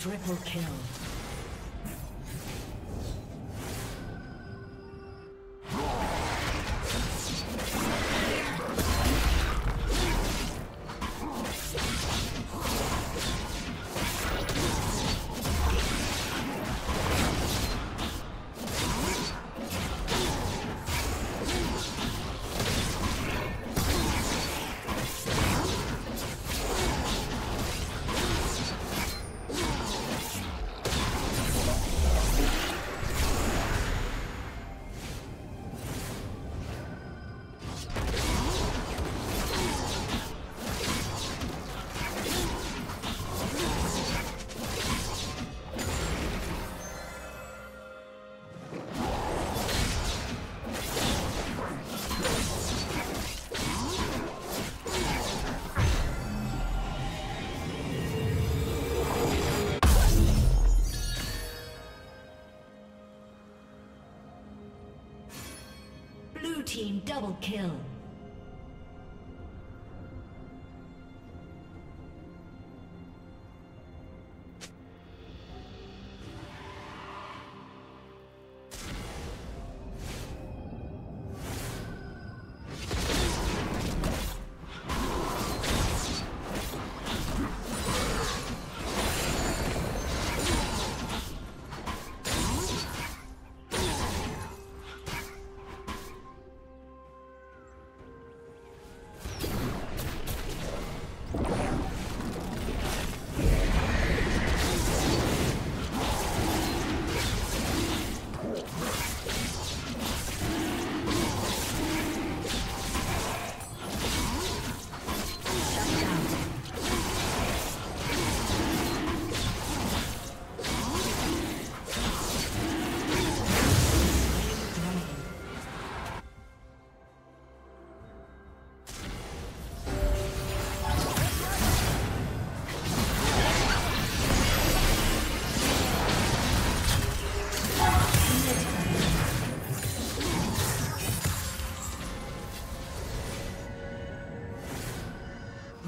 Triple kill. Double kill.